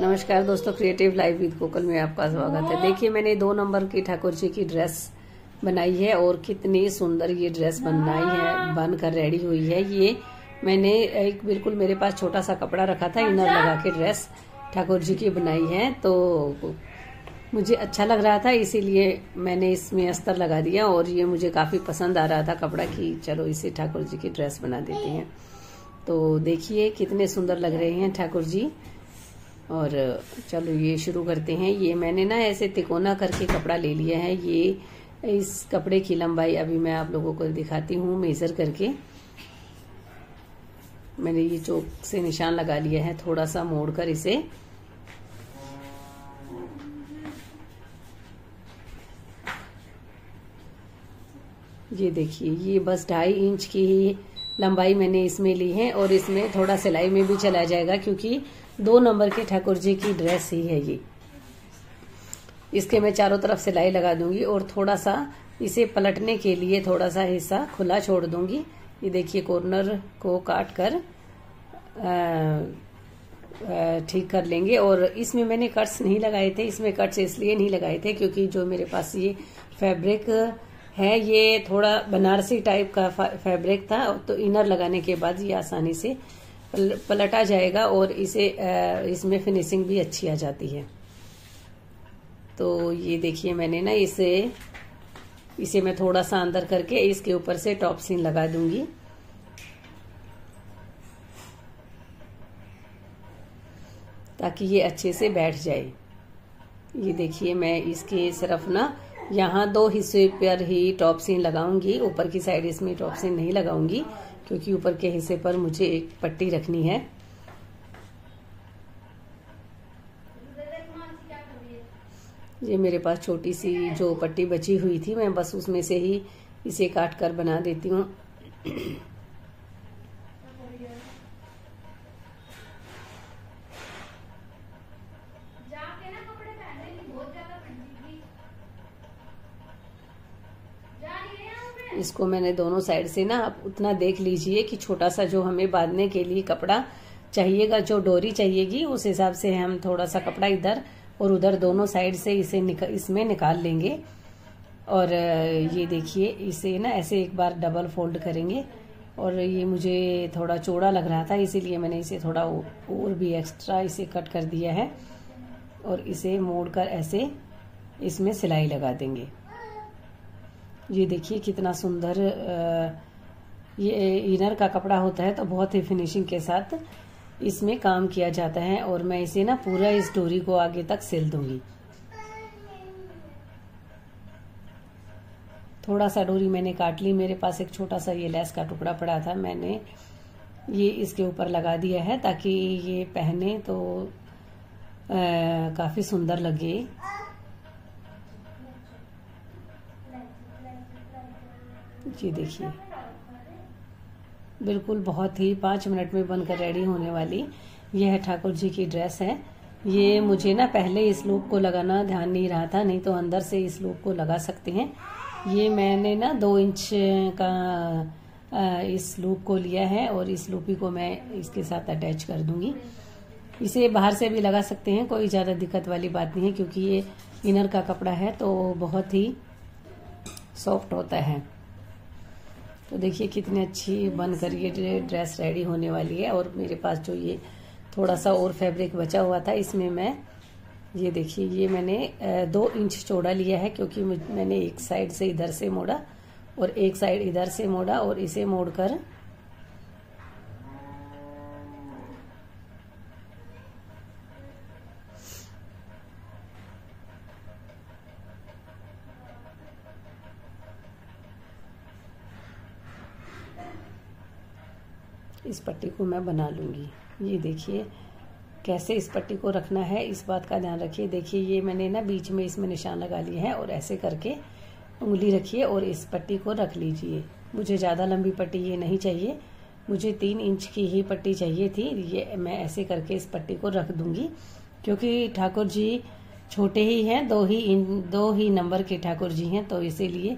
नमस्कार दोस्तों creative live with Kokalla में आपका स्वागत है। देखिए, मैंने दो नंबर की ठाकुर जी की ड्रेस बनाई है और कितनी सुंदर ये ड्रेस बनाई है, बनकर रेडी हुई है। ये मैंने एक बिल्कुल मेरे पास छोटा सा कपड़ा रखा था, इनर लगा के ड्रेस ठाकुर जी की बनाई है। तो मुझे अच्छा लग रहा था, इसीलिए मैंने इसमें अस्तर लगा दिया और ये मुझे काफ़ी पसंद आ रहा था कपड़ा की चलो इसे ठाकुर जी की ड्रेस बना देते हैं। तो देखिए, कितने सुंदर लग रहे हैं ठाकुर जी। और, चलो ये शुरू करते हैं। ये मैंने ना ऐसे तिकोना करके कपड़ा ले लिया है। ये इस कपड़े की लंबाई अभी मैं आप लोगों को दिखाती हूँ, मेजर करके। मैंने ये चौक से निशान लगा लिया है थोड़ा सा मोड़कर इसे। ये देखिए, ये बस ढाई इंच की ही लंबाई मैंने इसमें ली है और इसमें थोड़ा सिलाई में भी चला जाएगा क्योंकि दो नंबर के ठाकुर जी की ड्रेस ही है ये। इसके मैं चारों तरफ़ सिलाई लगा दूँगी और थोड़ा सा इसे पलटने के लिए थोड़ा सा हिस्सा खुला छोड़ दूँगी। ये देखिए कॉर्नर को काट कर ठीक कर लेंगे। और इसमें मैंने कट्स नहीं लगाए थे, इसमें कट्स इसलिए नहीं लगाए थे क्योंकि जो मेरे पास ये फैब्रिक है ये थोड़ा बनारसी टाइप का फैब्रिक था तो इनर लगाने के बाद ये आसानी से पलटा जाएगा और इसे इसमें फिनिशिंग भी अच्छी आ जाती है। तो ये देखिए मैंने ना इसे इसे मैं थोड़ा सा अंदर करके इसके ऊपर से टॉप सीन लगा दूँगी। ताकि ये अच्छे से बैठ जाए। ये देखिए मैं इसके सिर्फ़ ना यहाँ दो हिस्से पर ही टॉप सीन लगाऊँगी। ऊपर की साइड इसमें टॉप सीन नहीं लगाऊँगी, क्योंकि ऊपर के हिस्से पर मुझे एक पट्टी रखनी है। ये मेरे पास छोटी सी जो पट्टी बची हुई थी, मैं बस उसमें से ही इसे काट कर बना देती हूँ। इसको मैंने दोनों साइड से ना आप उतना देख लीजिए कि छोटा सा जो हमें बांधने के लिए कपड़ा चाहिएगा जो डोरी चाहिएगी उस हिसाब से हम थोड़ा सा कपड़ा इधर और उधर दोनों साइड से इसे निक, इसमें निकाल लेंगे। और ये देखिए इसे ना ऐसे एक बार डबल फोल्ड करेंगे। और ये मुझे थोड़ा चौड़ा लग रहा था इसीलिए मैंने इसे थोड़ा और भी एक्स्ट्रा इसे कट कर दिया है। और इसे मोड़कर ऐसे इसमें सिलाई लगा देंगे। ये देखिए कितना सुंदर ये इनर का कपड़ा होता है तो बहुत ही फिनिशिंग के साथ इसमें काम किया जाता है और मैं इसे ना पूरा इस डोरी को आगे तक सिल दूँगी। थोड़ा सा डोरी मैंने काट ली, मेरे पास एक छोटा सा ये लेस का टुकड़ा पड़ा था, मैंने ये इसके ऊपर लगा दिया है ताकि ये पहने तो काफ़ी सुंदर लगे। जी देखिए। बिल्कुल बहुत ही पाँच मिनट में बनकर रेडी होने वाली यह ठाकुर जी की ड्रेस है। ये मुझे ना पहले इस लूप को लगाना ध्यान नहीं रहा था, नहीं तो अंदर से इस लूप को लगा सकते हैं। ये मैंने ना दो इंच का इस लूप को लिया है और इस लूपी को मैं इसके साथ अटैच कर दूँगी। इसे बाहर से भी लगा सकते हैं, कोई ज़्यादा दिक्कत वाली बात नहीं है, क्योंकि ये इनर का कपड़ा है तो बहुत ही सॉफ्ट होता है। तो देखिए कितनी अच्छी बनकर ये ड्रेस रेडी होने वाली है और मेरे पास जो ये थोड़ा सा और फैब्रिक बचा हुआ था, इसमें मैं, ये देखिए, ये मैंने दो इंच चौड़ा लिया है क्योंकि मैंने एक साइड से इधर से मोड़ा और एक साइड इधर से मोड़ा और इसे मोड़कर इस पट्टी को मैं बना लूँगी। ये देखिए, कैसे इस पट्टी को रखना है, इस बात का ध्यान रखिए। देखिए, ये मैंने ना बीच में इसमें निशान लगा लिए हैं और ऐसे करके उंगली रखिए और इस पट्टी को रख लीजिए। मुझे ज़्यादा लंबी पट्टी ये नहीं चाहिए। मुझे तीन इंच की ही पट्टी चाहिए थी। ये मैं ऐसे करके इस पट्टी को रख दूँगी, क्योंकि ठाकुर जी छोटे ही हैं, दो ही इन, दो ही नंबर के ठाकुर जी हैं तो इसीलिए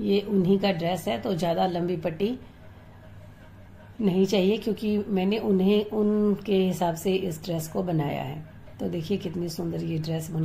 ये उन्हीं का ड्रेस है तो ज़्यादा लंबी पट्टी नहीं चाहिए क्योंकि मैंने उन्हें, उनके हिसाब से इस ड्रेस को बनाया है। तो देखिए कितनी सुंदर ये ड्रेस बनी